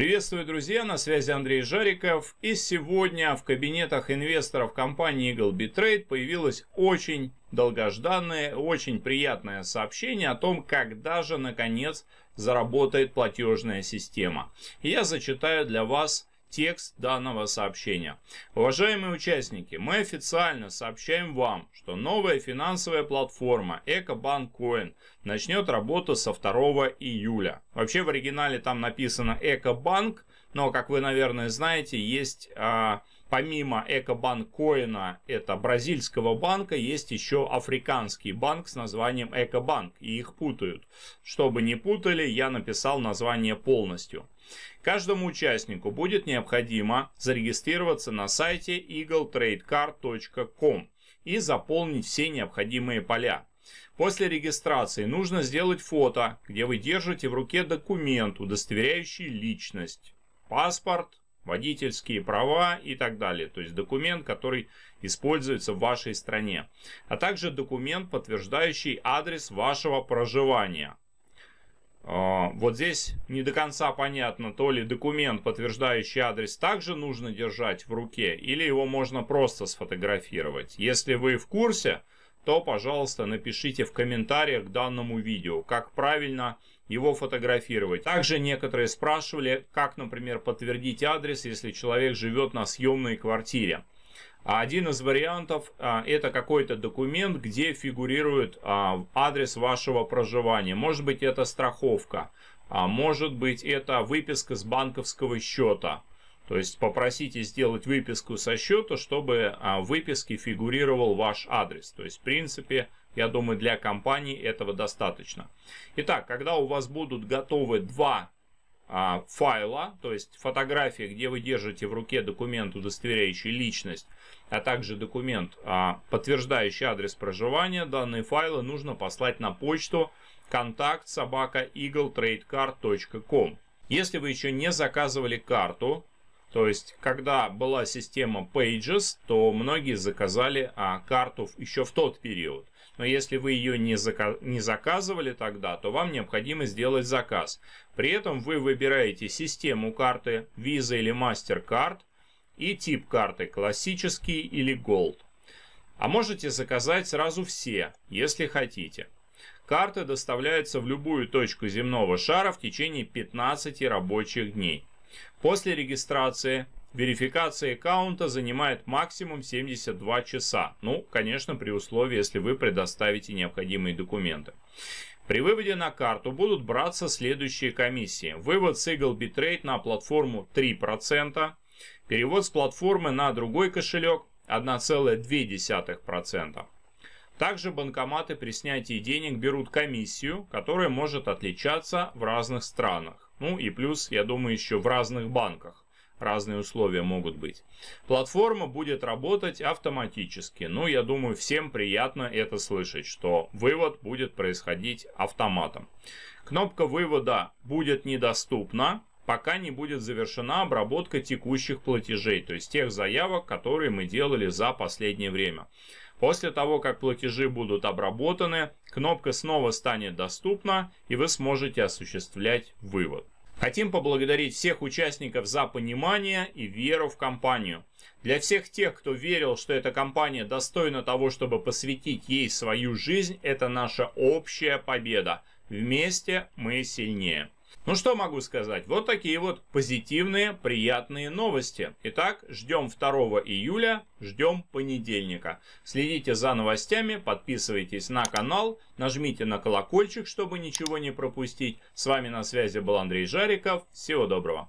Приветствую, друзья, на связи Андрей Жариков. И сегодня в кабинетах инвесторов компании Eagle Bitrade появилось очень долгожданное, очень приятное сообщение о том, когда же наконец заработает платежная система. Я зачитаю для вас текст данного сообщения. Уважаемые участники, мы официально сообщаем вам, что новая финансовая платформа EcoBank Coin начнет работу со 2 июля. Вообще в оригинале там написано EcoBank, но, как вы, наверное, знаете, есть... А, помимо Экобанк Коина, это бразильского банка, есть еще африканский банк с названием Экобанк, и их путают. Чтобы не путали, я написал название полностью. Каждому участнику будет необходимо зарегистрироваться на сайте eagletradecard.com и заполнить все необходимые поля. После регистрации нужно сделать фото, где вы держите в руке документ, удостоверяющий личность, паспорт, водительские права и так далее. То есть документ, который используется в вашей стране. А также документ, подтверждающий адрес вашего проживания. А, вот здесь не до конца понятно, то ли документ, подтверждающий адрес, также нужно держать в руке, или его можно просто сфотографировать. Если вы в курсе, то, пожалуйста, напишите в комментариях к данному видео, как правильно его фотографировать. Также некоторые спрашивали, как, например, подтвердить адрес, если человек живет на съемной квартире. А один из вариантов а, это какой-то документ, где фигурирует а, адрес вашего проживания. Может быть это страховка, а может быть это выписка с банковского счета. То есть попросите сделать выписку со счета, чтобы в выписке фигурировал ваш адрес. То есть в принципе я думаю для компании этого достаточно. Итак, когда у вас будут готовы два а, файла, то есть фотография, где вы держите в руке документ, удостоверяющий личность, а также документ, а, подтверждающий адрес проживания, данные файлы нужно послать на почту контакт собака eagletradecard.com. Если вы еще не заказывали карту, то есть, когда была система Pages, то многие заказали а, карту еще в тот период. Но если вы ее не, зака не заказывали тогда, то вам необходимо сделать заказ. При этом вы выбираете систему карты Visa или MasterCard и тип карты классический или Gold. А можете заказать сразу все, если хотите. Карты доставляются в любую точку земного шара в течение 15 рабочих дней. После регистрации верификация аккаунта занимает максимум 72 часа. Ну, конечно, при условии, если вы предоставите необходимые документы. При выводе на карту будут браться следующие комиссии. Вывод с Eagle Bitrate на платформу 3%, перевод с платформы на другой кошелек 1,2%. Также банкоматы при снятии денег берут комиссию, которая может отличаться в разных странах. Ну и плюс, я думаю, еще в разных банках разные условия могут быть. Платформа будет работать автоматически. Ну, я думаю, всем приятно это слышать, что вывод будет происходить автоматом. Кнопка вывода будет недоступна, пока не будет завершена обработка текущих платежей, то есть тех заявок, которые мы делали за последнее время. После того, как платежи будут обработаны, кнопка снова станет доступна и вы сможете осуществлять вывод. Хотим поблагодарить всех участников за понимание и веру в компанию. Для всех тех, кто верил, что эта компания достойна того, чтобы посвятить ей свою жизнь, это наша общая победа. Вместе мы сильнее. Ну что могу сказать, вот такие вот позитивные, приятные новости. Итак, ждем 2 июля, ждем понедельника. Следите за новостями, подписывайтесь на канал, нажмите на колокольчик, чтобы ничего не пропустить. С вами на связи был Андрей Жариков. Всего доброго.